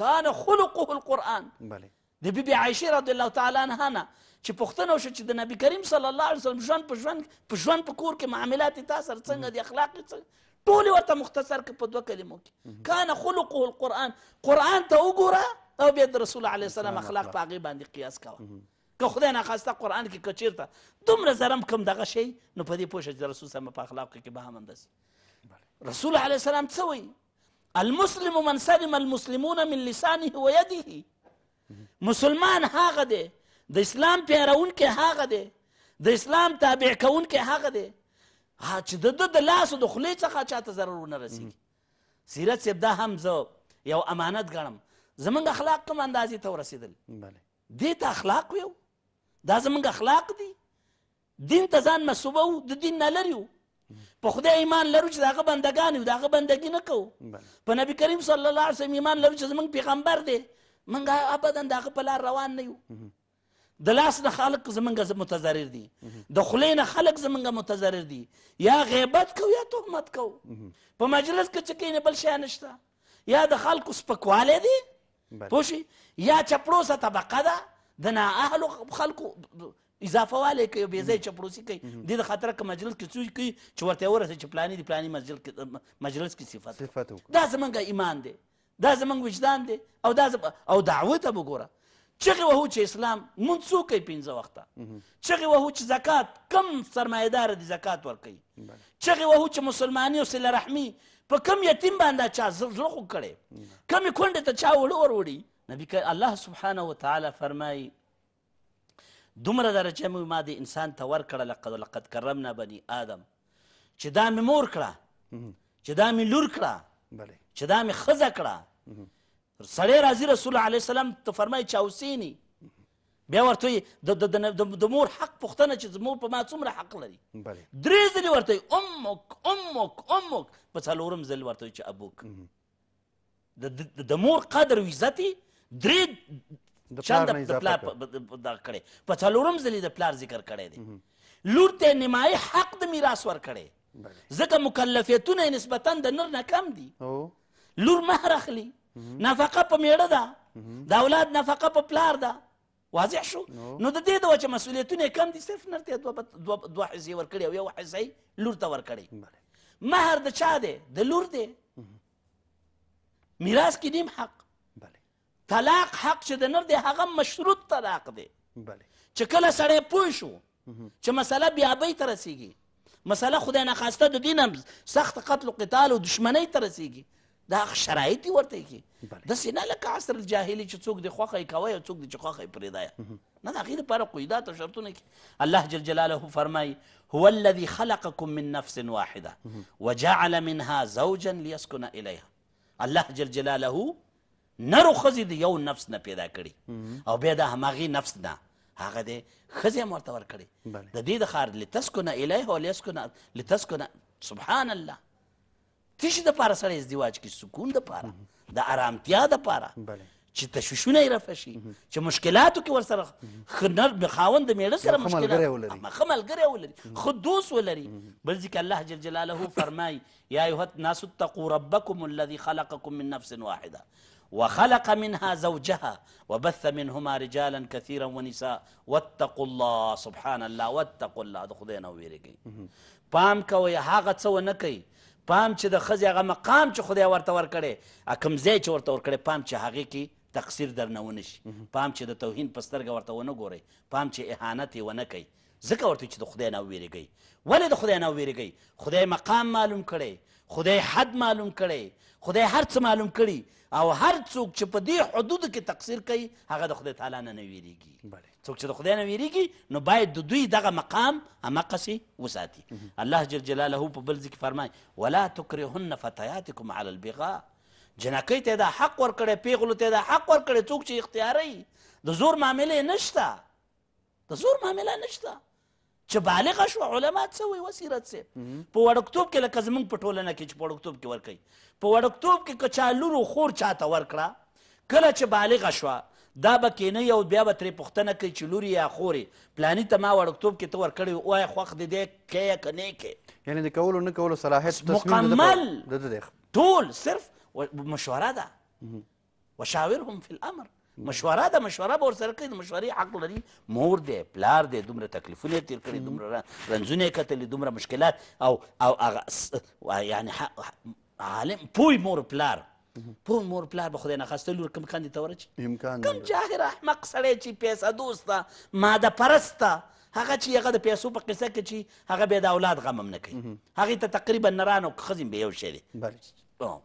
کان خلقه القرآن بله د بی بی عائشه رضی الله تعالی عنها نه چې پښتنه وشو چې د نبی کریم صلی الله علیه وسلم ژوند په ژوند په ژوند په کور کې معاملات تاسو سره څنګه دي اخلاق څنګه ټول ورته مختصر کې په دوه کلمو کې کان خلقه القرآن قرآن ته وګوره او بیا د رسول علیه السلام اخلاق په هغې باندې قیاس کوه که خدای ناخواسته قرآن کې که چېرته دومره زرم کم دغه شی نو په دې پوه شه چې د رسول صاحب په اخلاقو کې به هم همداسې رسول علیه السلام څه وایي المسلم من سلم المسلمون من لسانه و یده مسلمان هغه دی د اسلام پیرونکی هغه دی د اسلام تابع کوونکی هغه دی چې د ده د لاسو د خولې څخه چاته ضرر ونه رسېږي سیرت صاحب دا هم زه یو امانت ګڼم زمونږ اخلاق کوم اندازې ته ورسېدل دې ته اخلاق ویو دا زمونږ اخلاق دي دین ته ځان مسوبه وو د دین نه لري وو په خدای ایمان لرو چې دغه بندگان یو دغه بندگی نه کوو په نبی کریم صلی الله علیه وسلم ایمان لرو چې زمونږ پیغمبر دی مونږ ابدا دغه په لار روان نه یو د لاس نه خلق زمونږ متضرر دي د خولې نه خلق زمونږ متضرر دي یا غیبت کو یا تهمت کو په مجلس کې چې کینې بل شی نشته یا د خلکو سپکوالی دی پوه شوې یا چپړوسه طبقه ده د نااهلو خلکو اضافه والی کوي بې ځای چپړوسي کوي دې د خاطر که مجلس کې څوک کوي چې ورته یې ورسوي چې پلاني د پلاني مسجل کې مجلس کې صفت صفت وکړو. دا زمونږ ایمان دی دا زمونږ وجدان دی او دا زم... او دعوه ته به ګوره چغې وهو چې اسلام مونږ څوک کوي پنځه وخته چغې وهو چې زکات کم سرمایهدار دي زکات ورکوي چغې وهو چې مسلماني او صله رحمي په کوم یتیم باندې چا زړه خوږ کړی کومې کونډې ته چا اوړه ور وړي نبی که الله سبحانه وتعالی فرمایي دومره درجه مې ما د انسان ته ورکړه لقد لقد کرمنا بني آدم چې دا مې مور کړه چې دا مې لور کړه چې دا مې ښځه کړه سړی راځي رسول علیه السلام ته فرمایي چې اوسیني بیا ورته وایي د د د د د مور حق پوښتنه چې مور په ما څومره حق لري بله درې ځلې ورته وایي امک امک امک په څلورم ځل ورته وایي چې ابوک د د د مور قدر او عزت یې درې د پلار چنده نه د اضافه پلار کړ. په- په- په- دغه کړی په څلورم ځل یې د پلار ذکر کړی دی لور ته یې نیمایي حق د میراث ورکړی بله ځکه مکلفیتونه یې نسبتا د نر نه کم دي او لور مهر اخلي نفقه په میړه ده د اولاد نفقه په پلار ده واضح شو نو د دې د وجه مسؤلیتونه کم دي صرف نرته دوه دوه دوه حصې ورکړي او یو حصې لور ته ورکړي مهر د چا دی د لور دی میراث کې نیم حق طلاق حق چې د نر دی هغه مشروط طلاق دی بله چې کله سړی پوه شو چې مسله بیا به ته رسیږي مسله خدای نه خواسته د دین هم سخت قتل و قتال او دشمنی ته رسیږي دا شرایط دي ورته کی داسې نه لکه عصر الجاهلي چې څوک د خوښه کوي او څوک د چې خوښه پرېدای نه د غیر پر قیدات او شرطونه کې الله جل جلاله فرمای هو الذي خلقكم من نفس واحده وجعل منها زوجا ليسكن اليها الله جل جلاله نر او ښځې د یو نفس نه پیدا کړي او بیا د هماغې نفس نه هغه دی ښځې هم ورته ورکړي د دې د ښار لتسکن الیه او لیسکن لتسکن سبحان الله څه شي دپاره سړی ازدواج کې سکون دپاره د ارامتیا دپاره چې تشویشونه یې رفع شي چې مشکلاتو کې ورسره خاوند د میړه سره مشکلات ښه ملګری ولري ښه دوست ولري بل ځکه الله جل جلاله فرمایي یا ایها الناس اتقوا ربکم الذی خلقکم من نفس واحده وخلق منها زوجها وبث منهما رجالا كثيرا ونساء واتقوا الله سبحان الله واتقوا الله د خدای نه ویریږي پام کوئ هغه څه ونه کوي پام چې د ښځې هغه مقام چې خدای ورته ورکړی کوم ځای چې ورته ورکړی پام چې هغې کې تقصیر درنه ونه شي پام چې د توهین په سترګه ورته ونه ګورئ پام چې اهانت یې ونه کوي ځکه ورته وي چې د خدای نه وویریږئ ولې د خدای نه وویریږئ خدای مقام معلوم کړی خدای حد معلوم کړی خدای هر څه معلوم کړي او هر څوک چې په دې حدودو کې تقصیر کوي هغه د خدای تعالی نه نه ویریږي څوک چې د خدای نه ویریږي نو باید د دوی دغه مقام همقسې وساتي الله جل جلاله په بل ځای کې فرمایي ولا تکرهن فتیاتکم علی البغا جنکۍ ته دا حق ورکړی پیغلو ته دا حق ورکړی څوک چې اختیاروي د زور معاملې نشته د زور معامله نشته چې بالغ شو علما څه وي وسیرت سي په وړکتوب کې لکه زمونږ په ټولنه کې چې په وړکتوب کې ورکوي په وړکتوب کې که چا لور او خور چاته ورکړه کله چې بالغ شوه دا به کینی او بیا به ترې پوښتنه کوي چې لور یا خور پلاني ته ما وړکتوب کې ته ورکړی وایه خوښ دې دی که که نه کې یعنې د کولو نه کولو صلاحیت مکمل ټول صرف مشوره ده وشاورهم فی الامر مشوره ده مشوره به ورسره کوي د مشورې حق لري مور دی پلار دی دومره تکلیفونه تیر کړي دومره رنځونه کتلي دومره مشکلات او او هغه یعنی عالم پوی مور پلار پوه مور پلار به خدای نخواسته لور کوم کاندي ته ورچي امکان کوم جاهر احمق سړی چې پیسه دوسته ماده پرسته هغه چې هغه د پیسو په قصه کې چې هغه بیا د اولاد غم هم نه کوي هغې ته تقریبا نران او ښځې به یو شی دی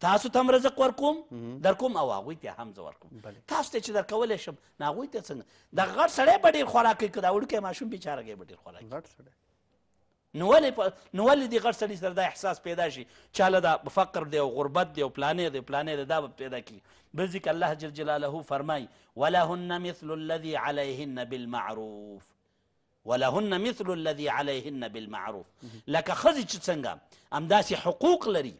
تاسو ته هم رزق ورکوم در کوم او هغوی ته هم زه ورکوم تاسو ته چې در کولی شم نو هغوی ته څنګه د غټ سړی به ډېر خوراک کوي که دا وړوکی ماشوم بېچارګی به ډېر خوراک کوي نو ولې نو ولې دې غټ سړي سره دا احساس پیدا شي چې هله دا فقر دی او غربت دی او پلانې دی پلانې دی دا به پیدا کړي بل ځکه الله جل جلاله فرمایي ولهن مثل الذي عليهن بالمعروف ولهن مثل الذي عليهن بالمعروف لکه ښځې چې څنګه همداسې حقوق لري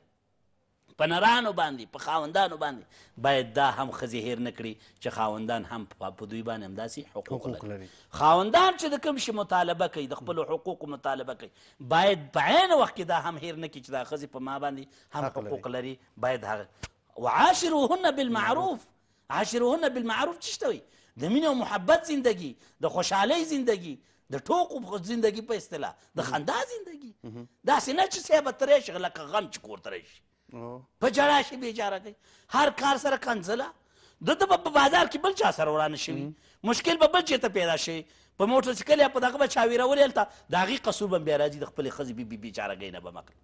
په نرانو باندې په خاوندانو باندې باید دا هم ښځې هیر نه کړي چې خاوندان هم په دوی باندې همداسې حقوق, حقوق لري. لري خاوندان چې د کوم شي مطالبه کوي د خپلو حقوقو مطالبه کوي باید په عین وخت کې دا هم هیر نه کړي چې دا ښځې په ما باندې هم حقوق لري, لري. باید هغه وعاشروهن بالمعروف عاشرهن بالمعروف چی شته وي د مینې او محبت زندگی د خوشحالۍ زندگی د ټوکو زندگی په اصطلاح د خندا زندگی داسې نه چې صاحب ترې شي لکه غم چې کور ترې شي په جړا شي بیچاره کوي هر کار سره کنځله د ته په بازار کې بل چا سره ورانه شوي مشکل به بل چېرته پیدا شي په موټر سایکل یا په دغه به چاویرولې هلته د هغې قصور به بیا راځي د خپلې ښځې بي بي بیچارګۍ نه به مکړي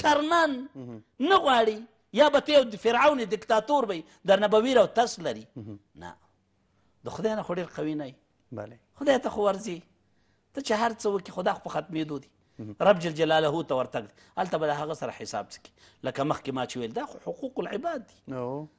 شرنن نه غواړي یا به ته د فرعون دیکتاتور وي در نه به ویره او ترس لري نه د خدای نه خو ډېر قوي نه بله خدای ته خو ورځي ته چې هر څه وکړي خدا خو په ختمېدو دي رب جل جلاله ته ورتګ دی هلته به د هغه سره حساب څه کړي لکه مخکې ما چې ویل دا خو حقوق العباد دي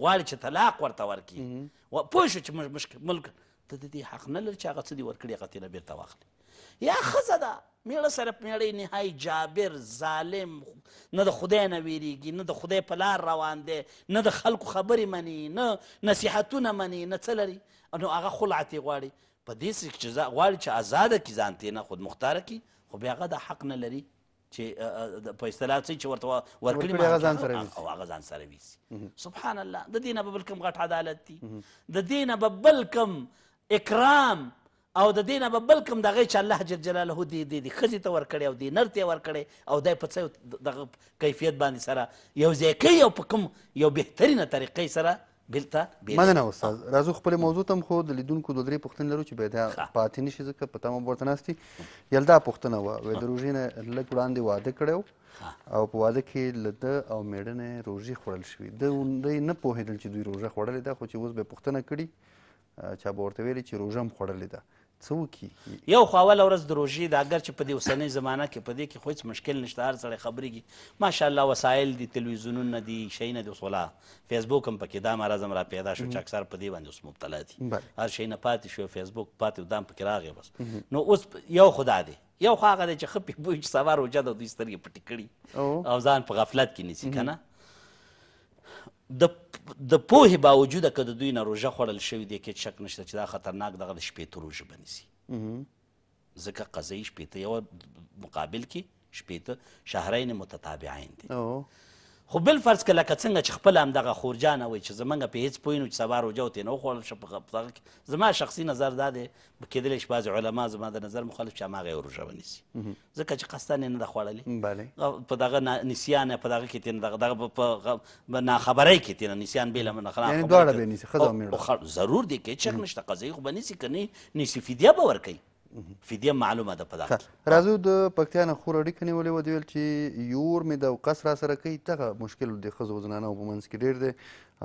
غواړي چې طلاق ورته ورکړي و پوه شو چې مشکل ملک ته د دې حق نه لري چې هغه څه دې ورکړي هغه ترې بېرته واخلي یا ښځه ده میړه سره میړی نهایی جابر ظالم نه د خدای نه ویریږي نه د خدای په لار روان دی نه د خلکو خبرې مني نه نصیحتونه مني نه څه لري نو هغه خلعت یې غواړي په دې کې چې غواړي چې ازاده کړي ځان ترې نه خودمختاره کړي خو بیا هغه دا حق نه لري چې په اصطلاح څه چې ورته ورکړي هغه ځان سره ویسي او هغه ځان سره ویسي سبحان الله د دې نه به بل کوم غټ عدالت دي د دې نه به بل کوم اکرام او د دې نه به بل کوم دغه چې الله جل جلاله دې دې دې ښځې ته ورکړی او دې نر ته یې ورکړی او دی په څه دغه کیفیت باندې سره یو ځای کوي او په کوم یو بهترینه طریقې سره دلته بېلې مننه استاد راځو خپل موضوع تم خو د لیدونکو دوه درې پوښتنې لرو چې بیا دا پاتې نشي ځکه په تمه ورته ناست یل دا پوښتنه وه وایي د روژې نه لږ وړاندې واده کړی او په واده کې له ده او مېړنې روژې خوړل شوي ده دی نه پوهېدل چې دوی روژه خوړلې ده خو چې اوس به پوښتنه کړي چا به ورته ویلې چې روژه هم خوړلې ده څه وکړي یو خو اوله ورځ د روژې ده اګر چې په دې اوسنۍ زمانه کې په دې کې خو هېڅ مشکل نشته هر سړی خبرېږي ماشاءالله وسایل دي تلویزیونونه دي شیونه دي اوس ولا فیسبوک هم پکې دا مرض هم را پیدا شو چې اکثر په دې باندې اوس مبتلا دي هر شی نه پاتې شو فیسبوک پاتې دا هم پکې راغی بس نو اوس یو خو دا دی یو خو هغه دی چې ښه پوه چې سبا روژه ده دوی سترګې پټې کړي او ځان په غفلت کې نیسي که نه د د پوهې باوجود که د دوی نه روژه خوړل شوې دې کې شک نشته چې دا خطرناک دغه د شپېته روژه بنیسي ځکه قضایي شپېته یو مقابل کې شپېته شهرین متتابعین دي خو بل فرض که لکه څنګه چې خپله همدغه خورجانه وایي چې زمونږ په هېڅ پوه نه چې سبا روژه او ترې نه وخوړل شه په دغه کې زما شخصي نظر دا دی کېدلی شي بعضې علما زما د نظر مخالف چې هماغه یې روژه ونیسي ځکه چې قصدن یې نه ده خوړلې بله په دغه نسیان په دغه کې تېنه دغه دغه په ناخبرۍ کې تېنه نسیان بېله نه خبره یعنې دواړه به نیسي ښځه او میړه ضرور دی که چک نشته قضایي خو به نیسي که نه نیسي فدیه به ورکوي فدیه معلومه ده په دغه راځو د پکتیا نه خور اړیکه نیولې وه دوی ویل چې یور مې د اوقاس را سره کوي دغه مشکل د ښځو او زنانو په منځ کې ډېر دی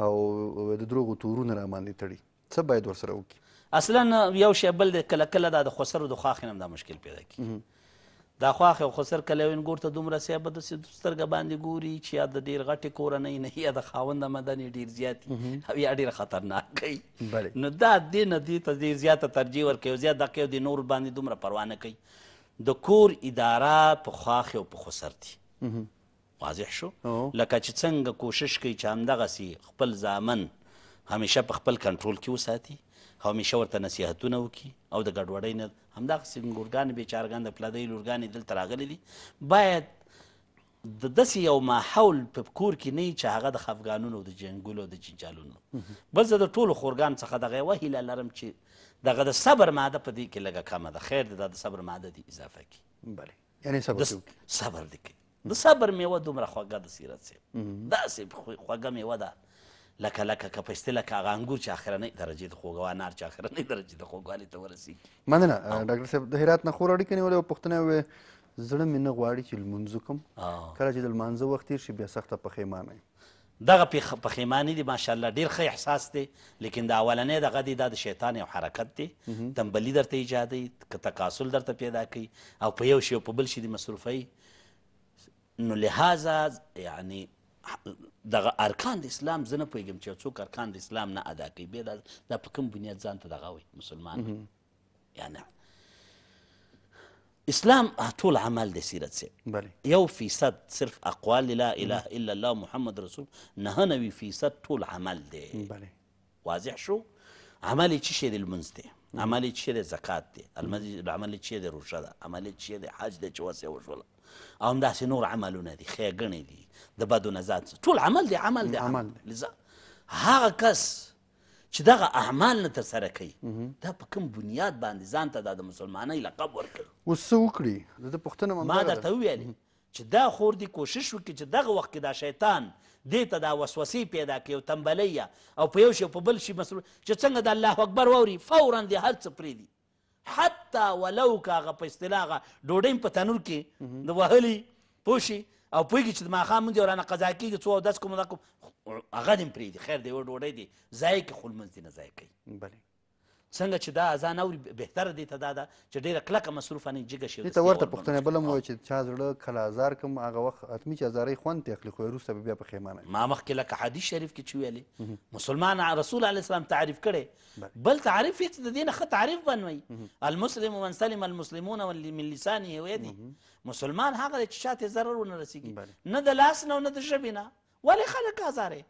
او د دروغو تورونه راباندې تړي څه باید ورسره وکړي؟ اصلا یو شی بل دی کله کله دا د خسر او د خواخې نه هم دا مشکل پیدا کیږي دا خواخې او خسر کله یو انګور ته دومره سیه په سترګه باندې ګوري چې یا د ډیر غټې کورنۍ نه یا د خاوند آمدن یې ډیر زیات او یا ډیر خطرناک کوي نو دا دې نه دې ته ډیر زیاته ترجیح ورکوي او زیات دقیق د نور باندې دومره پروا نه کوي د کور اداره په خواخې او په خسر دي واضح شو لکه چې څنګه کوشش کوي چې همدغسې خپل زامن همېشه په خپل کنټرول کې وساتي او همېشه ورته نصیحتونه وکړي او د ګډوډۍ نه همدغسې لورګانې بېچارګان د پلدۍ لورګانې دلته راغلي دي باید د داسې یو ماحول په کور کې نه چې هغه د خفګانونو د جنګونو د جنجالونو بل زه د ټولو خورګان څخه دغه یوه هیله لرم چې دغه د صبر ماده په دې کې لږه کمه ده خیر دی دا د صبر ماده دې اضافه کړي بله یعنی صبر دې وکړي صبر دې کوي د صبر میوه دومره خوږه ده سیرت صاحب داسې خوږه میوه ده لکه لکه که په اصطلاح که هغه انګور چې اخرنۍ درجې د خوږو انار چې اخرنۍ درجې د خوږوالي ته ورسېږي مننه ډاکټر صاحب د هرات نه خور اړیکه نیولې وه پوښتنه وې زړه مې نه غواړي چې لمونځ وکړم کله چې د لمانځه وخت تېر شي بیا سخته پښیمانه یم دغه پښیمانی دی ماشاءالله ډیر ښه احساس دی لیکن دا اولنی دغه دی دا د شیطان یو حرکت دی تنبلی درته ایجادی که تکاسل درته پیدا کوي او په یو شی او په بل شی دی مصروفوي نو لهذا یعنی دغه ارکان د اسلام زه نه پوهېږم چې یو څوک ارکان د اسلام نه ادا کوي بیا دا په کوم بنیاد ځان ته دغه وایي مسلمان يعني اسلام طول عمل دی سیرت صاحب بله یو فیصد صرف اقوال لا اله الا الله محمد رسول نه نوي فیصد طول عمل دی بله واضح شو عمل چی شی دی لمونځ دی عمل چی دی زکات دی عمل چی دی روژه ده عمل چی دی حج دی چې وسه وشول او همداسې نور عملونه دي ښېګڼې دي د بدو نه ځان ټول عمل دی عمل دی عمل دی هغه کس چې دغه اعمال نه ترسره کوي دا په کوم بنیاد باندې ځان ته دا د مسلمانۍ لقب ورکوي اوس څه وکړي د ده پوښتنه همدغه ما ده. درته وویلې چې دا خور دې کوشش وکړي چې دغه وخت کې دا شیطان دې ته دا وسوسې پیدا کړي او تنبلۍ یا او په یو شي او په بل شي مسلو چې څنګه د الله اکبر واوري فورا دې هر څه پرېږدي حتی ولو که هغه په اصطلاح هغه ډوډۍ هم په تنور کې د وهلي پوه شي او پوهېږي چې د ماښام مونځ یې رانه قضا کېږي څو اودس کوم دا کوم هغه دې هم پرېږدي خیر دی یوه ډوډۍ دې ضایع کړي خو لمونځ دې نه ضایع کوي بله څنګه چې دا اذان اوري بهتره دی ته دا ده چې ډیره کلکه مصروفه نه جګه شي ته ورته پښتنه بل مو چې چا زړه کله ازار کوم هغه وخت اتمی چې ازارې خوند ته اخلي خو روسته بیا په خیمانه ما مخکې لکه حدیث شریف کې چې ویلې مسلمان رسول علی السلام تعریف کړي بل تعریف هیڅ د دین خه تعریف بنوي المسلم من سلم المسلمون من لسانه ويدي مسلمان هغه چې شاته ضرر ونه رسیږي نه د لاس نه نه د ژبې نه ولې خلک آزارې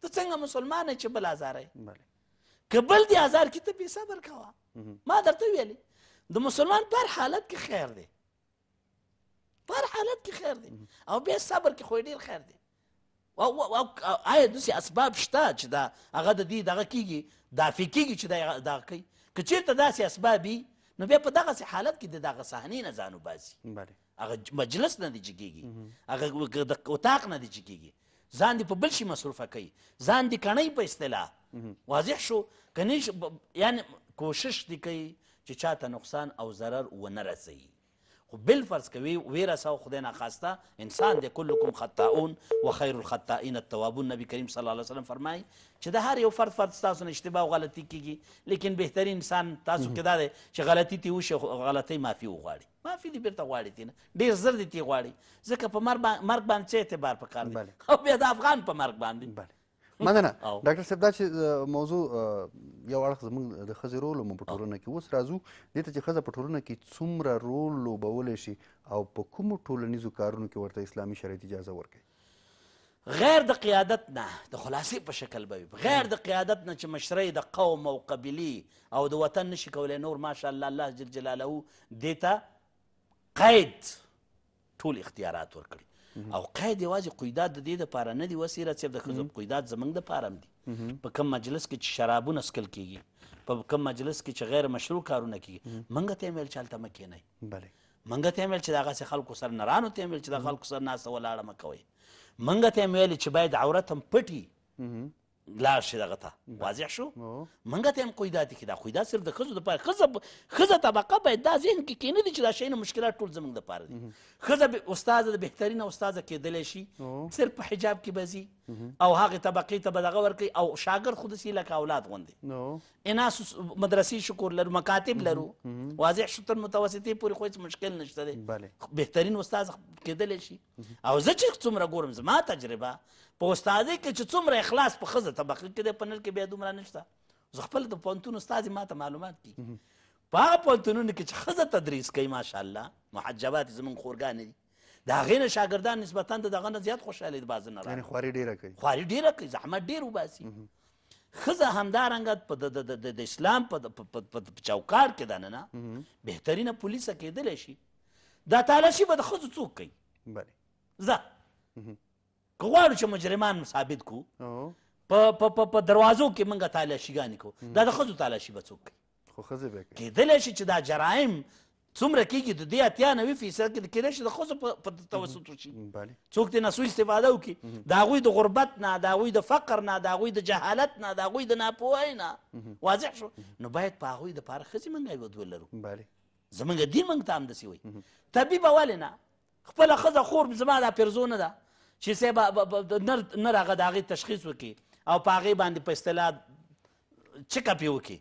ته څنګه مسلمان چې بل آزارې که بل دی آزار کې ته بې صبر کوه ما درته ویلې د مسلمان پر حالت کې خیر دی په هر حالت کې خیر دی او بیا صبر کې خو ډیر خیر دی او آیا داسې اسباب شته چې دا هغه د دې دغه کېږي دافع کېږي چې دا دغه کوي که چېرته داسې اسباب وي نو بیا په دغسې حالت کې د دغه صحنې نه ځان وباسي هغه مجلس نه دی چې کېږي هغه د اتاق نه دی چې کېږي ځان دې په بل شي مصروفه کوي ځان دې کڼی په اصطلاح واضح شو که نه یعنې کوشش دې کوي چې چا ته نقصان او ضرر ونه رسوي خو بالفرض که ویې رساو خدای ناخواسته انسان دی کلکم خطاؤن و خیر الخطائین التوابون نبی کریم صلی الله علیه وسلم فرمایي چې د هر یو فرد فرد ستاسو نه اشتباه او غلطي کېږي لیکن بهترین انسان تاسو کې دا دی چې غلطي ترې وشي غلطۍ معافي وغواړي معافي دې بیرته غواړي تینه ډیر زر دې تی غواړي ځکه په مرګ باندې څه اعتبار پکار دی او بیا د افغان په مرګ باندې بله مننه ډاکټر صاحب دا چې موضوع یو اړخ زموږ د ښځې رول مو په ټولنه کې اوس راځو دې ته چې ښځه په ټولنه کې څومره رول لوبولی شي او په کومو ټولنیزو کارونو کې ورته اسلامي شرایط اجازه ورکوي غیر د قیادت نه د خلاصې په شکل به وي غیر د قیادت نه چې مشرۍ د قوم او قبیلی او د وطن نشي کولای نور ماشاءالله الله جل جلاله دې ته قید ټول اختیارات ورکړي او قید یوازې قیدات د دې لپاره نه دي وسیره صرف د ښځو قیدات زمونږ لپاره هم دي په کوم مجلس کې چې شرابونه څکل کېږي په کوم مجلس کې چې غیر مشروع کارونه کېږي موږ ته یې ویل چې هلته مه کښېنئ بله منګه ته ویل چې دغه سه خلکو سره نرانو ته ویل چې د خلکو سره ناسه ولاړه مکوئ منګه ته ویل چې باید عورت هم پټي لاړ شي دغه ته واضح شو منګه ته هم قیدا دي کې دا قیدا صرف د خزو د پاره خزه خزه طبقه باید دا ذهن کې کینې دي چې دا شی نه مشکلات ټول زموږ د پاره دي خزه به استاد د بهترین استاد کېدل شي صرف په حجاب کې بزي او هغه طبقه ته بدغه ور کوي او شاګرد خود سي لکه اولاد غوندي اناس مدرسې شکور لرو مکاتب لرو واضح شو تر متوسطې پورې خو هېڅ مشکل نشته دی بهترین استاد کېدلی شي او زه چې څومره ګورم زما تجربه په استادۍ کې چې څومره اخلاص په ښځه طبقه کې دی په نر کې بیا دومره نشته زه خپل د پوهنتون استاد ما ته معلومات دي په هغه پوهنتونونو کې چې ښځه تدریس کوي ماشاءالله محجبات زمونږ خورګانې دي د هغې نه شاګردان نسبتا د دغه نه زیات خوشحاله د بازه نه راغلي یعنې خواري ډېره کوي خواري ډېره کوي زحمت ډېر وباسي ښځه همدارنګه په د اسلام په چوکاټ کې دننه بهترینه پولیسه کېدلی شي دا تالاشي به د ښځو څوک کوي بله ځه که غواړو چې مجرمان ثابت کو په په په په دروازو کې موږ تالاشیګانې کوو دا د ښځو تالاشي به څوک کوي خو ښځې به کوي کېدلی شي چې دا جرایم څومره کېږي د دې اتیا نوي فیصد کې کېدای شي د ښځو په توسط وشي څوک ترې نه سوء استفاده وکړي د هغوی د غربت نه د هغوی د فقر نه د هغوی د جهالت نه د هغوی د ناپوهۍ نه واضح شو نو باید په هغوی دپاره ښځې موږ عوض ولرو زمونږ دین موږ ته همداسې وایي طبیبه ولې نه خپله ښځه خور زما دا پرزو نه ده چې صاحب نر نر هغه د هغې تشخیص وکړي او په هغې باندې په اصطلاح چک اپ یې وکړي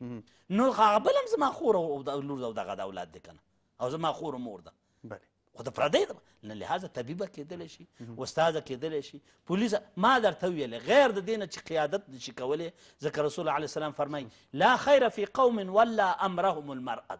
نو هغه بل هم زما خور او لور ده او دغه د اولاد دی که نه او زما خور مور ده بله خو د پردی ده نه لهذا طبیبه کېدلی شي استاده کېدلی شي پولیسه ما درته ویلې غیر د دې نه چې قیادت نشي کولی ځکه رسول علیه السلام فرمایي لا خیر فی قوم ولا امرهم المرأة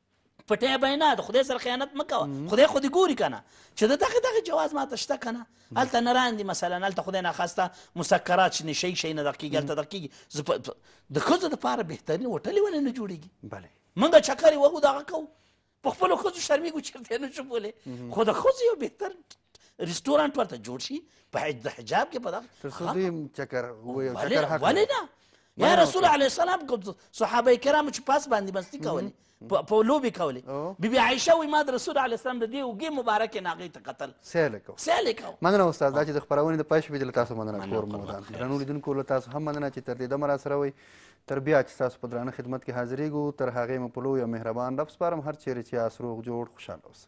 پټه بینا د خدای سره خیانت مکوه خدای خو دې ګوري کنه چې د دغه دغه جواز ماته شته کنه هلته نران دي مثلا هلته خدای ناخواسته مسکرات شي نشي شي نه دغه کېږي هلته دغه کېږي د ښځو دپاره بهترین هوټلې ولې نه جوړېږي بله موږ چکرې وهو دغه کوو په خپلو ښځو شرمېږو چېرته یې نه شو بولی خو د ښځو یو بهتر رستورانت ورته جوړ شي په حجاب کې په دغه تر څو دوی چکر وایو چکر حق ولې نه یا رسول علیه السلام صحابه کرامو چې پاس باندې مستی کولې په لوبې کولې بیبي عایشه وایي ما د رسول علیه السلام د دې اوږې مبارکې نه هغې ته کتل سیل یې کوو سیل یې کوو مننه استاد دا چې د خپرونې د پای شپې دې له تاسو مننه کور مو ودان درنو لیدونکو له تاسو هم مننه چې تر دې دمه را سره وئ تر بیا چې ستاسو په درانه خدمت کې حاضرېږو تر هغې مو په لوی او مهربان رب سپارم هر چیرې چې یاست روغ جوړ خوشحاله اوسئ